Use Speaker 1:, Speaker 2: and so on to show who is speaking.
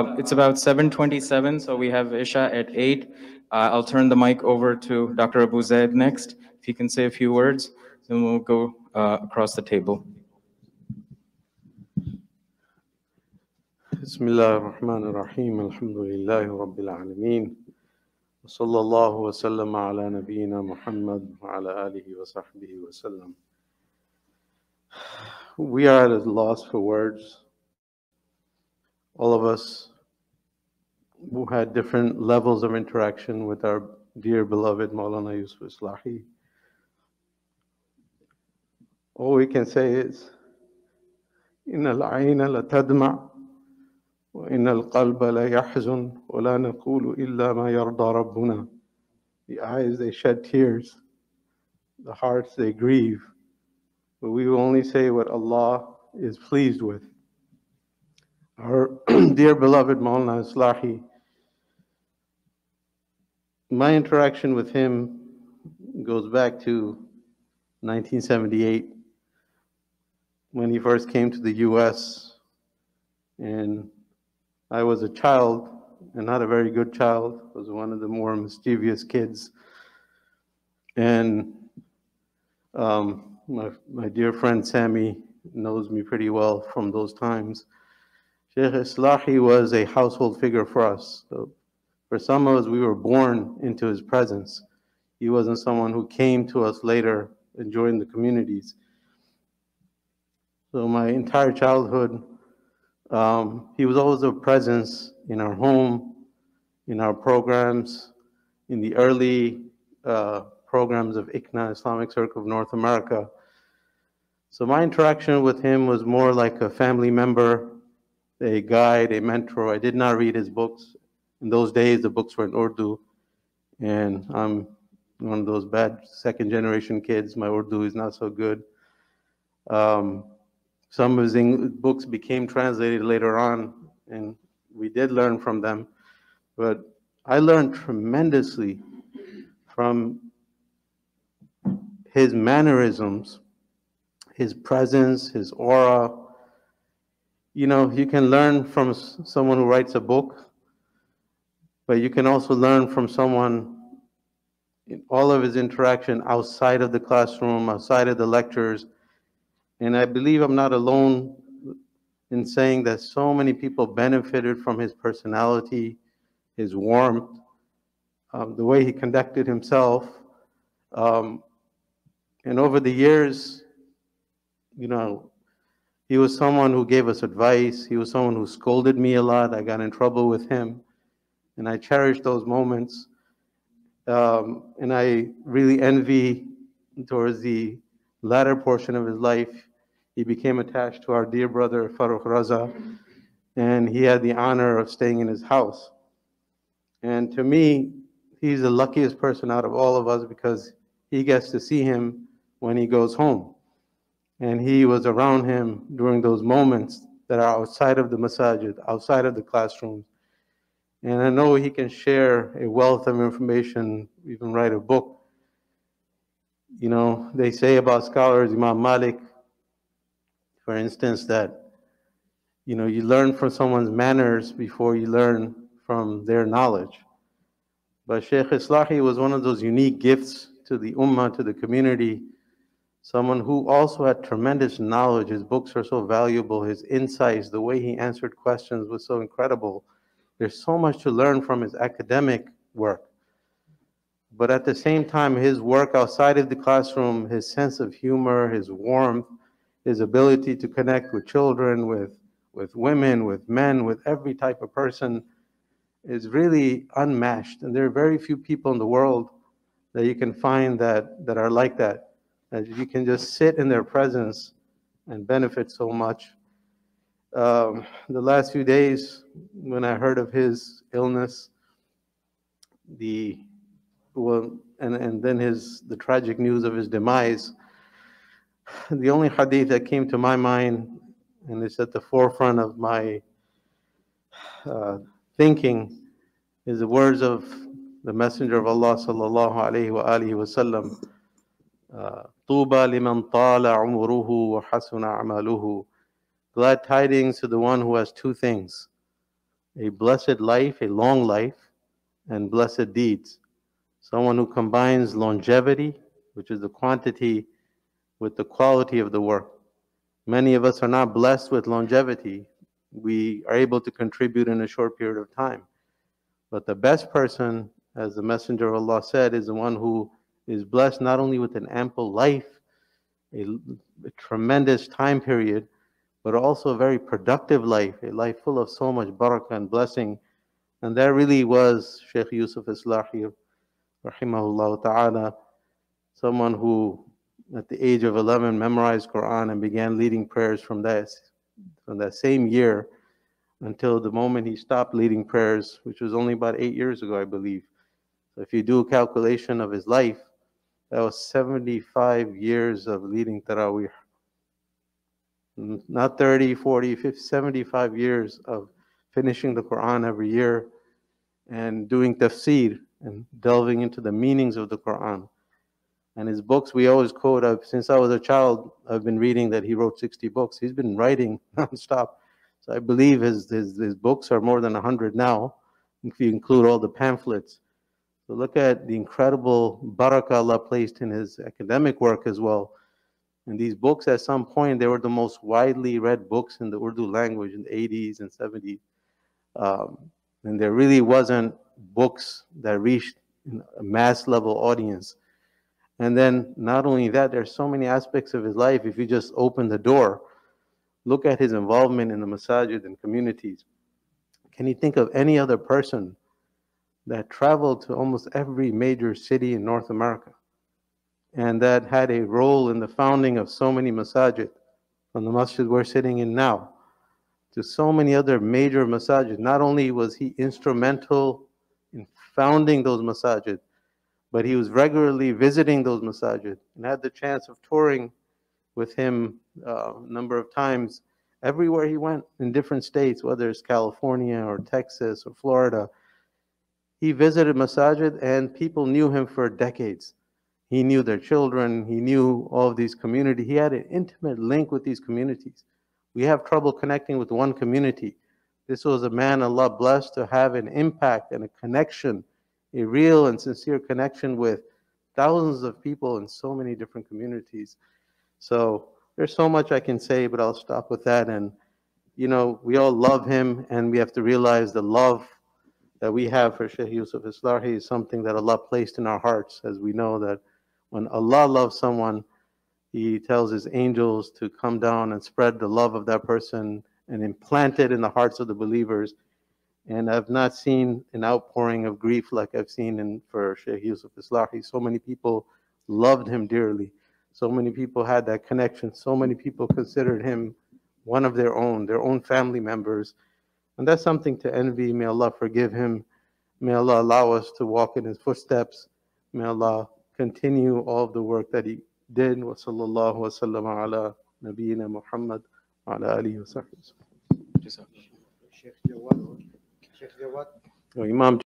Speaker 1: Uh, it's about 7.27, so we have Isha at 8. Uh, I'll turn the mic over to Dr. Abu Zayd next. If he can say a few words, then we'll go uh, across the table.
Speaker 2: بسم الله الرحمن الرحيم الحمد لله رب العالمين وصلى الله وسلم We are at a loss for words all of us who had different levels of interaction with our dear beloved Maulana Yusuf Islahi. All we can say is, إن العين لتدمع وإن القلب لا يحزن ولا نقول إلا ما يرضى ربنا. The eyes, they shed tears. The hearts, they grieve. But we will only say what Allah is pleased with. Our dear beloved Maulana Islahi, my interaction with him goes back to 1978 when he first came to the US. And I was a child, and not a very good child, I was one of the more mischievous kids. And um, my, my dear friend Sammy knows me pretty well from those times. Sheikh Islahi was a household figure for us. So for some of us, we were born into his presence. He wasn't someone who came to us later and joined the communities. So my entire childhood, um, he was always a presence in our home, in our programs, in the early uh, programs of ICNA, Islamic Circle of North America. So my interaction with him was more like a family member, a guide, a mentor. I did not read his books. In those days, the books were in Urdu, and I'm one of those bad second generation kids. My Urdu is not so good. Um, some of his books became translated later on, and we did learn from them. But I learned tremendously from his mannerisms, his presence, his aura. You know, you can learn from someone who writes a book, but you can also learn from someone in all of his interaction outside of the classroom, outside of the lectures. And I believe I'm not alone in saying that so many people benefited from his personality, his warmth, um, the way he conducted himself. Um, and over the years, you know, he was someone who gave us advice. He was someone who scolded me a lot. I got in trouble with him. And I cherish those moments. Um, and I really envy towards the latter portion of his life. He became attached to our dear brother Farooq Raza, and he had the honor of staying in his house. And to me, he's the luckiest person out of all of us because he gets to see him when he goes home. And he was around him during those moments that are outside of the masajid, outside of the classrooms. And I know he can share a wealth of information, even write a book. You know, they say about scholars, Imam Malik, for instance, that, you know, you learn from someone's manners before you learn from their knowledge. But Sheikh Islahi was one of those unique gifts to the ummah, to the community, someone who also had tremendous knowledge. His books are so valuable, his insights, the way he answered questions was so incredible. There's so much to learn from his academic work. But at the same time, his work outside of the classroom, his sense of humor, his warmth, his ability to connect with children, with, with women, with men, with every type of person is really unmatched. And there are very few people in the world that you can find that, that are like that. That you can just sit in their presence and benefit so much Um, the last few days, when I heard of his illness, the well, and, and then his the tragic news of his demise, the only hadith that came to my mind, and it's at the forefront of my uh, thinking, is the words of the Messenger of Allah sallallahu alaihi wa alihi wasallam. طوبى لمن طال عمره وحسن عمله. Glad tidings to the one who has two things. a blessed life, a long life, and blessed deeds. Someone who combines longevity, which is the quantity, with the quality of the work. Many of us are not blessed with longevity. We are able to contribute in a short period of time. But the best person, as the Messenger of Allah said, is the one who is blessed not only with an ample life, a, a tremendous time period, but also a very productive life, a life full of so much barakah and blessing. And that really was Sheikh Yusuf Islahi, rahimahullah ta'ala, someone who at the age of 11 memorized Quran and began leading prayers from that, from that same year until the moment he stopped leading prayers, which was only about eight years ago, I believe. So if you do a calculation of his life, that was 75 years of leading Taraweeh. Not 30, 40, 50, 75 years of finishing the Quran every year and doing tafsir and delving into the meanings of the Quran. And his books, we always quote, I've, since I was a child, I've been reading that he wrote 60 books. He's been writing nonstop. So I believe his, his, his books are more than 100 now, if you include all the pamphlets. So look at the incredible barakah Allah placed in his academic work as well. And these books, at some point, they were the most widely read books in the Urdu language in the 80s and 70s. Um, and there really wasn't books that reached a mass level audience. And then not only that, there's so many aspects of his life. If you just open the door, look at his involvement in the masajid and communities. Can you think of any other person that traveled to almost every major city in North America and that had a role in the founding of so many masajid, from the masjid we're sitting in now to so many other major masajid. Not only was he instrumental in founding those masajid, but he was regularly visiting those masajid and had the chance of touring with him uh, a number of times everywhere he went in different states, whether it's California or Texas or Florida. He visited masajid and people knew him for decades. He knew their children, he knew all of these communities. He had an intimate link with these communities. We have trouble connecting with one community. This was a man Allah blessed to have an impact and a connection a real and sincere connection with thousands of people in so many different communities. So there's so much I can say, but I'll stop with that. And, you know, we all love him, and we have to realize the love that we have for Shaykh Yusuf Islahi is something that Allah placed in our hearts, as we know that when Allah loves someone, He tells His angels to come down and spread the love of that person and implant it in the hearts of the believers and I've not seen an outpouring of grief like I've seen in for Sheikh Yusuf Islahi. So many people loved him dearly. So many people had that connection. So many people considered him one of their own, their own family members. And that's something to envy. May Allah forgive him. May Allah allow us to walk in his footsteps. May Allah continue all of the work that he did. Wa sallallahu wa sallam ala nabiyyina Muhammad wa ala alihi wa sahbihi.
Speaker 3: Sheikh Jawad. Sheikh Jawad.
Speaker 2: Oh, Imam